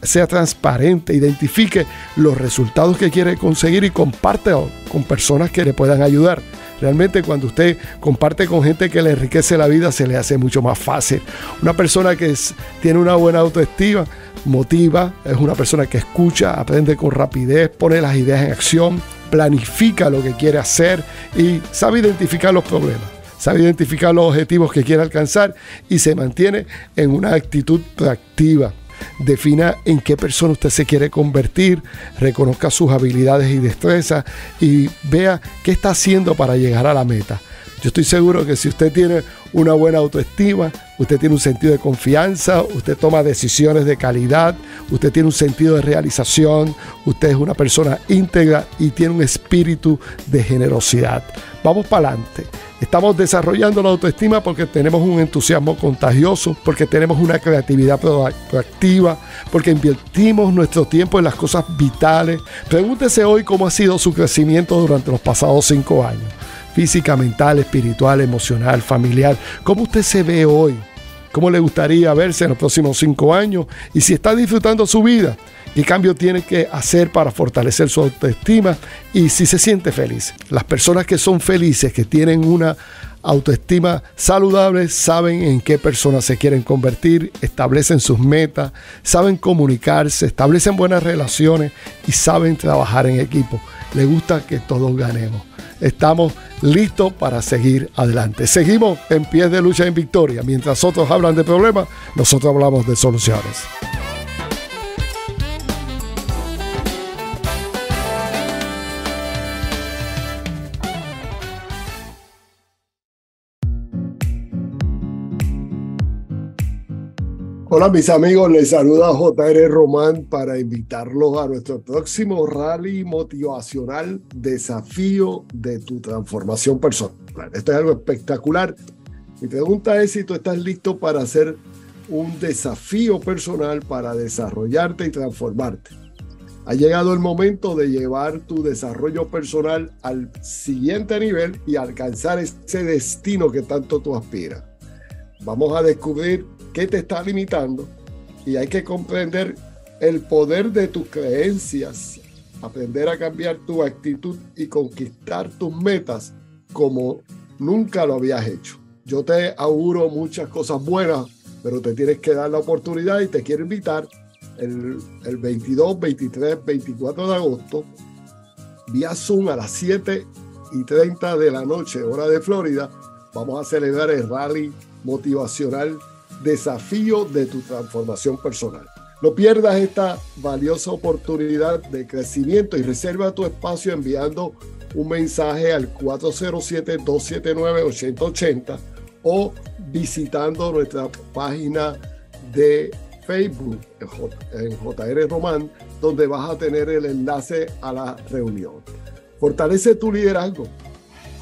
sea transparente, identifique los resultados que quiere conseguir y comparte con personas que le puedan ayudar. Realmente cuando usted comparte con gente que le enriquece la vida se le hace mucho más fácil. Una persona que tiene una buena autoestima motiva, es una persona que escucha, aprende con rapidez, pone las ideas en acción, planifica lo que quiere hacer y sabe identificar los problemas, sabe identificar los objetivos que quiere alcanzar y se mantiene en una actitud proactiva. Defina en qué persona usted se quiere convertir, reconozca sus habilidades y destrezas y vea qué está haciendo para llegar a la meta. Yo estoy seguro que si usted tiene una buena autoestima, usted tiene un sentido de confianza, usted toma decisiones de calidad, usted tiene un sentido de realización, usted es una persona íntegra y tiene un espíritu de generosidad. Vamos para adelante. Estamos desarrollando la autoestima porque tenemos un entusiasmo contagioso, porque tenemos una creatividad proactiva, porque invertimos nuestro tiempo en las cosas vitales. Pregúntese hoy cómo ha sido su crecimiento durante los pasados cinco años física, mental, espiritual, emocional, familiar. ¿Cómo usted se ve hoy? ¿Cómo le gustaría verse en los próximos cinco años? Y si está disfrutando su vida, ¿Qué cambio tiene que hacer para fortalecer su autoestima? Y si se siente feliz. Las personas que son felices, que tienen una autoestima saludable, saben en qué personas se quieren convertir, establecen sus metas, saben comunicarse, establecen buenas relaciones y saben trabajar en equipo. Les gusta que todos ganemos. Estamos listos para seguir adelante. Seguimos en pie de lucha en victoria. Mientras otros hablan de problemas, nosotros hablamos de soluciones. Hola mis amigos, les saluda JR Román para invitarlos a nuestro próximo rally motivacional Desafío de tu transformación personal. Esto es algo espectacular. Mi pregunta es si tú estás listo para hacer un desafío personal para desarrollarte y transformarte. Ha llegado el momento de llevar tu desarrollo personal al siguiente nivel y alcanzar ese destino que tanto tú aspiras. Vamos a descubrir qué te está limitando y hay que comprender el poder de tus creencias, aprender a cambiar tu actitud y conquistar tus metas como nunca lo habías hecho. Yo te auguro muchas cosas buenas, pero te tienes que dar la oportunidad y te quiero invitar el, el 22, 23, 24 de agosto vía Zoom a las 7 y 30 de la noche, hora de Florida. Vamos a celebrar el rally motivacional desafío de tu transformación personal. No pierdas esta valiosa oportunidad de crecimiento y reserva tu espacio enviando un mensaje al 407-279-8080 o visitando nuestra página de Facebook en JR Román, donde vas a tener el enlace a la reunión. Fortalece tu liderazgo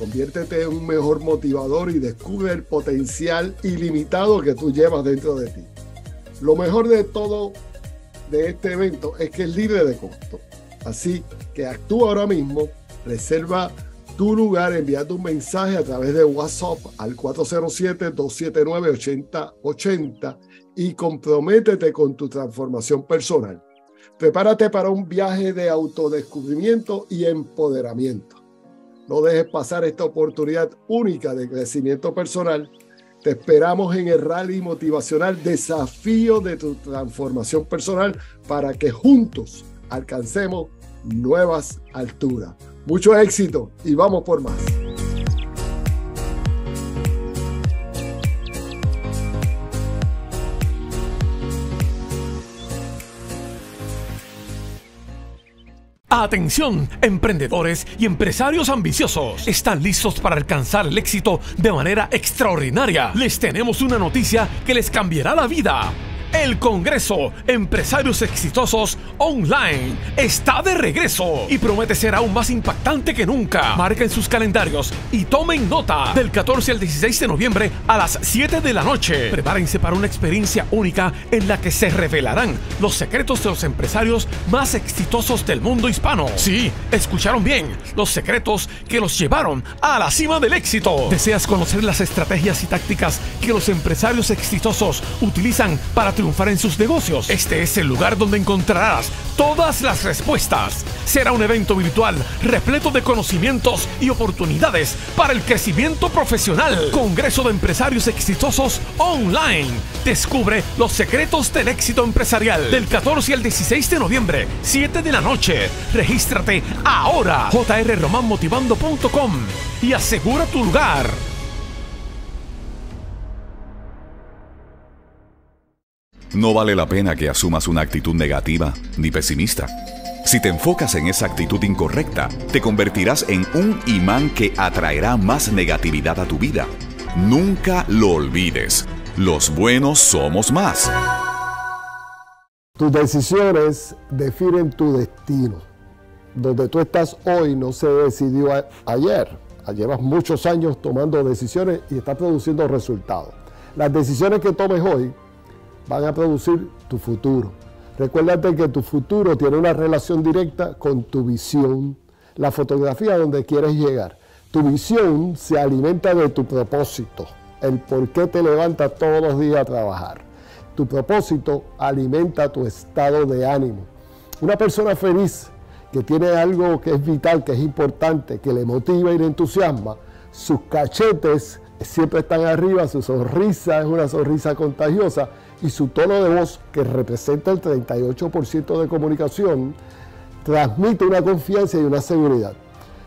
Conviértete en un mejor motivador y descubre el potencial ilimitado que tú llevas dentro de ti. Lo mejor de todo de este evento es que es libre de costo. Así que actúa ahora mismo, reserva tu lugar enviando un mensaje a través de WhatsApp al 407-279-8080 y comprométete con tu transformación personal. Prepárate para un viaje de autodescubrimiento y empoderamiento. No dejes pasar esta oportunidad única de crecimiento personal. Te esperamos en el rally motivacional Desafío de tu transformación personal para que juntos alcancemos nuevas alturas. Mucho éxito y vamos por más. Atención, emprendedores y empresarios ambiciosos. ¿Están listos para alcanzar el éxito de manera extraordinaria? Les tenemos una noticia que les cambiará la vida. El Congreso Empresarios Exitosos Online está de regreso y promete ser aún más impactante que nunca. Marquen sus calendarios y tomen nota del 14 al 16 de noviembre a las 7 de la noche. Prepárense para una experiencia única en la que se revelarán los secretos de los empresarios más exitosos del mundo hispano. Sí, escucharon bien, los secretos que los llevaron a la cima del éxito. ¿Deseas conocer las estrategias y tácticas que los empresarios exitosos utilizan para triunfar en sus negocios. Este es el lugar donde encontrarás todas las respuestas. Será un evento virtual repleto de conocimientos y oportunidades para el crecimiento profesional. Congreso de Empresarios Exitosos Online. Descubre los secretos del éxito empresarial del 14 al 16 de noviembre, 7 de la noche. Regístrate ahora. jrromanmotivando.com y asegura tu lugar. No vale la pena que asumas una actitud negativa ni pesimista. Si te enfocas en esa actitud incorrecta, te convertirás en un imán que atraerá más negatividad a tu vida. Nunca lo olvides. Los buenos somos más. Tus decisiones definen tu destino. Donde tú estás hoy no se decidió ayer. Llevas muchos años tomando decisiones y estás produciendo resultados. Las decisiones que tomes hoy van a producir tu futuro. Recuérdate que tu futuro tiene una relación directa con tu visión, la fotografía donde quieres llegar. Tu visión se alimenta de tu propósito, el por qué te levantas todos los días a trabajar. Tu propósito alimenta tu estado de ánimo. Una persona feliz que tiene algo que es vital, que es importante, que le motiva y le entusiasma, sus cachetes siempre están arriba, su sonrisa es una sonrisa contagiosa y su tono de voz, que representa el 38% de comunicación, transmite una confianza y una seguridad.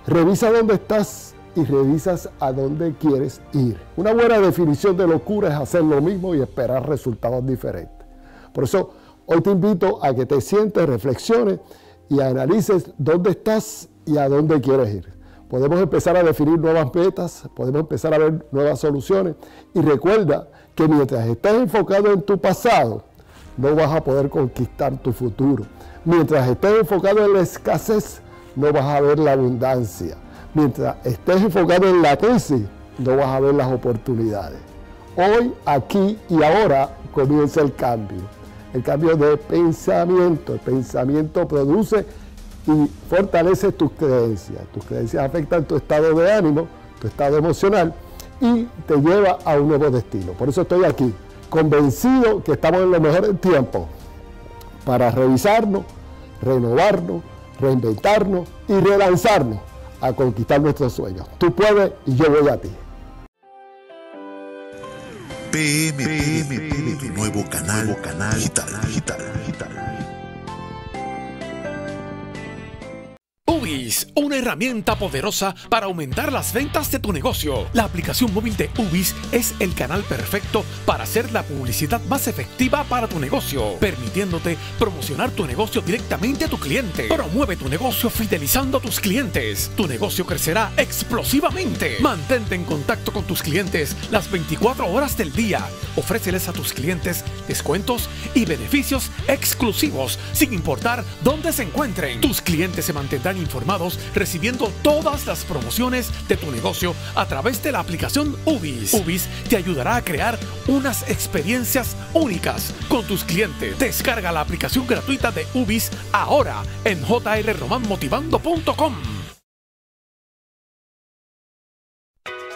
Revisa dónde estás y revisas a dónde quieres ir. Una buena definición de locura es hacer lo mismo y esperar resultados diferentes. Por eso, hoy te invito a que te sientes, reflexiones y analices dónde estás y a dónde quieres ir. Podemos empezar a definir nuevas metas, podemos empezar a ver nuevas soluciones y recuerda que mientras estés enfocado en tu pasado, no vas a poder conquistar tu futuro. Mientras estés enfocado en la escasez, no vas a ver la abundancia. Mientras estés enfocado en la crisis, no vas a ver las oportunidades. Hoy, aquí y ahora comienza el cambio. El cambio de pensamiento. El pensamiento produce y fortalece tus creencias. Tus creencias afectan tu estado de ánimo, tu estado emocional y te lleva a un nuevo destino. Por eso estoy aquí, convencido que estamos en los mejores tiempos para revisarnos, renovarnos, reinventarnos y relanzarnos a conquistar nuestros sueños. Tú puedes y yo voy a ti. PM, tu nuevo canal, canal digital, digital, digital. Ubis, una herramienta poderosa para aumentar las ventas de tu negocio. La aplicación móvil de Ubis es el canal perfecto para hacer la publicidad más efectiva para tu negocio, permitiéndote promocionar tu negocio directamente a tu cliente. Promueve tu negocio fidelizando a tus clientes. Tu negocio crecerá explosivamente. Mantente en contacto con tus clientes las 24 horas del día. Ofréceles a tus clientes descuentos y beneficios exclusivos sin importar dónde se encuentren. Tus clientes se mantendrán informados recibiendo todas las promociones de tu negocio a través de la aplicación Ubis. Ubis te ayudará a crear unas experiencias únicas con tus clientes. Descarga la aplicación gratuita de Ubis ahora en jrromanmotivando.com.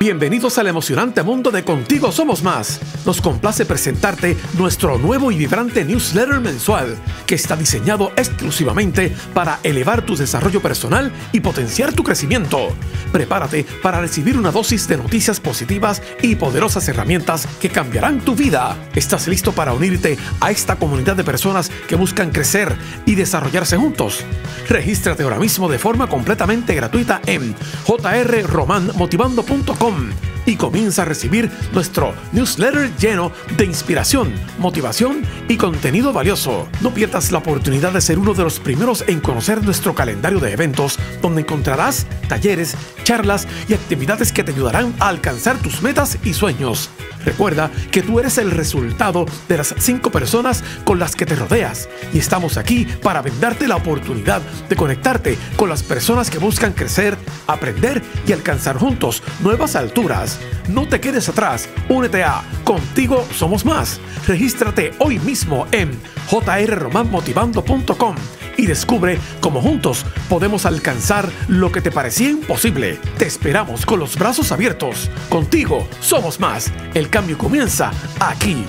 Bienvenidos al emocionante mundo de Contigo Somos Más. Nos complace presentarte nuestro nuevo y vibrante newsletter mensual que está diseñado exclusivamente para elevar tu desarrollo personal y potenciar tu crecimiento. Prepárate para recibir una dosis de noticias positivas y poderosas herramientas que cambiarán tu vida. ¿Estás listo para unirte a esta comunidad de personas que buscan crecer y desarrollarse juntos? Regístrate ahora mismo de forma completamente gratuita en jrromanmotivando.com Willkommen y comienza a recibir nuestro newsletter lleno de inspiración, motivación y contenido valioso. No pierdas la oportunidad de ser uno de los primeros en conocer nuestro calendario de eventos donde encontrarás talleres, charlas y actividades que te ayudarán a alcanzar tus metas y sueños. Recuerda que tú eres el resultado de las cinco personas con las que te rodeas y estamos aquí para brindarte la oportunidad de conectarte con las personas que buscan crecer, aprender y alcanzar juntos nuevas alturas. No te quedes atrás, únete a Contigo Somos Más. Regístrate hoy mismo en jrromanmotivando.com y descubre cómo juntos podemos alcanzar lo que te parecía imposible. Te esperamos con los brazos abiertos. Contigo somos más. El cambio comienza aquí.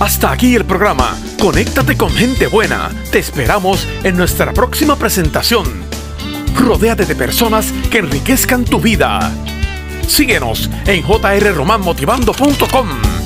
Hasta aquí el programa. Conéctate con gente buena. Te esperamos en nuestra próxima presentación. Rodéate de personas que enriquezcan tu vida. Síguenos en jrromanmotivando.com.